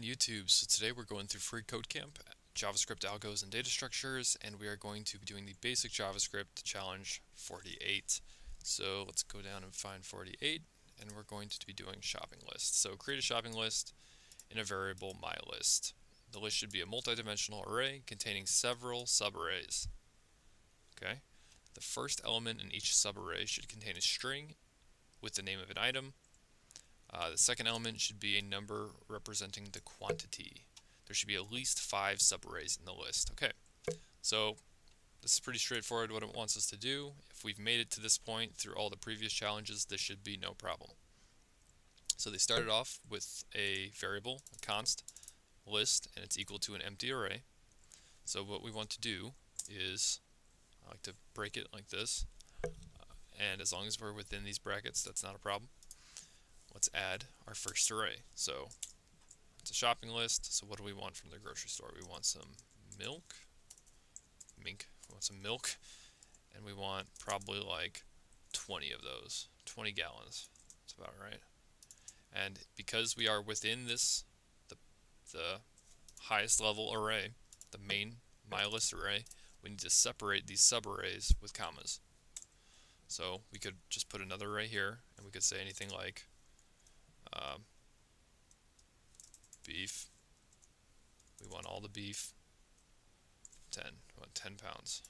YouTube. So today we're going through Free Code Camp, JavaScript algos and data structures, and we are going to be doing the basic JavaScript challenge 48. So let's go down and find 48, and we're going to be doing shopping list. So create a shopping list in a variable mylist. The list should be a multidimensional array containing several subarrays. Okay. The first element in each subarray should contain a string with the name of an item, uh, the second element should be a number representing the quantity. There should be at least five subarrays in the list. Okay, so this is pretty straightforward what it wants us to do. If we've made it to this point through all the previous challenges, this should be no problem. So they started off with a variable, a const, list, and it's equal to an empty array. So what we want to do is, I like to break it like this, uh, and as long as we're within these brackets, that's not a problem let's add our first array. So it's a shopping list. So what do we want from the grocery store? We want some milk. Mink. We want some milk. And we want probably like 20 of those. 20 gallons. That's about right. And because we are within this, the, the highest level array, the main mylist array, we need to separate these subarrays with commas. So we could just put another array here, and we could say anything like um, beef. We want all the beef. 10. We want 10 pounds.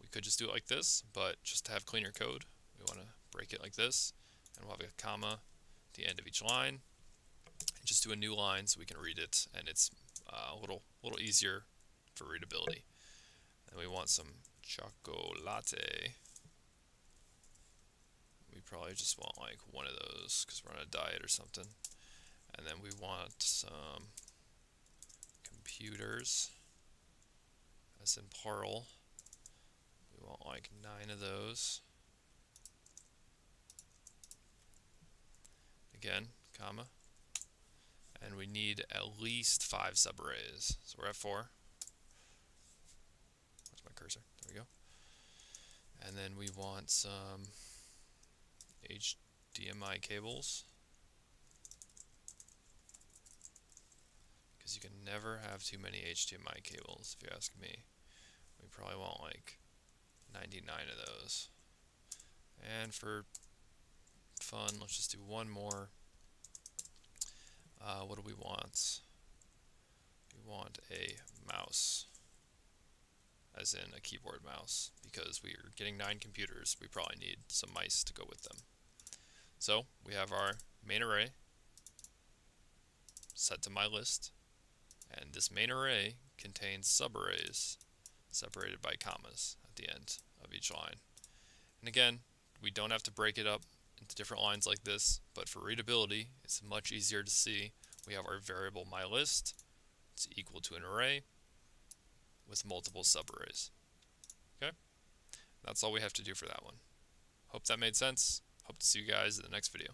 We could just do it like this, but just to have cleaner code, we want to break it like this, and we'll have a comma at the end of each line. And just do a new line so we can read it, and it's uh, a little, little easier for readability. And we want some chocolate we probably just want like one of those because we're on a diet or something. And then we want some computers, as in plural. We want like nine of those. Again, comma. And we need at least five subarrays. So we're at four. Where's my cursor? There we go. And then we want some HDMI cables because you can never have too many HDMI cables if you ask me. We probably want like 99 of those. And for fun, let's just do one more. Uh, what do we want? We want a mouse, as in a keyboard mouse, because we are getting nine computers, we probably need some mice to go with them. So we have our main array set to my list, and this main array contains subarrays separated by commas at the end of each line. And again, we don't have to break it up into different lines like this, but for readability, it's much easier to see. We have our variable myList, it's equal to an array with multiple subarrays. Okay? That's all we have to do for that one. Hope that made sense. Hope to see you guys in the next video.